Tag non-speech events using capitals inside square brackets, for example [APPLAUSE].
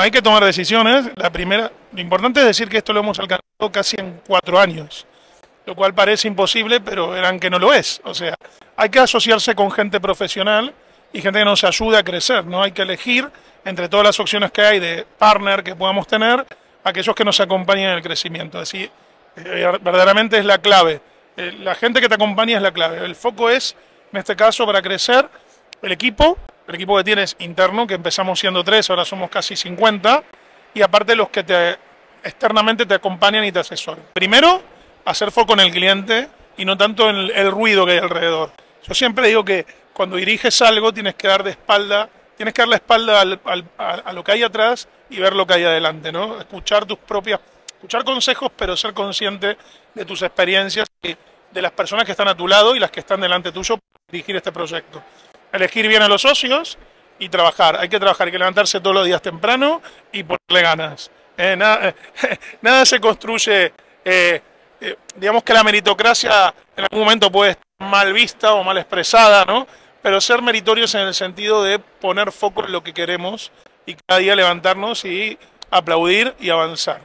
hay que tomar decisiones. La primera, lo importante es decir que esto lo hemos alcanzado casi en cuatro años, lo cual parece imposible, pero verán que no lo es. O sea, hay que asociarse con gente profesional y gente que nos ayude a crecer, ¿no? Hay que elegir entre todas las opciones que hay de partner que podamos tener, aquellos que nos acompañen en el crecimiento. Decir, eh, verdaderamente es la clave. Eh, la gente que te acompaña es la clave. El foco es, en este caso, para crecer el equipo, el equipo que tienes interno, que empezamos siendo tres, ahora somos casi 50, y aparte los que te externamente te acompañan y te asesoran. Primero, hacer foco en el cliente y no tanto en el, ruido que hay alrededor. Yo siempre digo que cuando diriges algo tienes que dar de espalda, tienes que dar la espalda a, lo que hay atrás y ver lo que hay adelante, ¿no? Escuchar tus propias, escuchar consejos, pero ser consciente de tus experiencias y de las personas que están a tu lado y las que están delante tuyo para dirigir este proyecto elegir bien a los socios y trabajar. Hay que trabajar, hay que levantarse todos los días temprano y ponerle ganas. Eh, [LAUGHS] nada, se construye, eh, eh, digamos que la meritocracia en algún momento puede estar mal vista o mal expresada, ¿no? Pero ser meritorios en el sentido de poner foco en lo que queremos y cada día levantarnos y aplaudir y avanzar.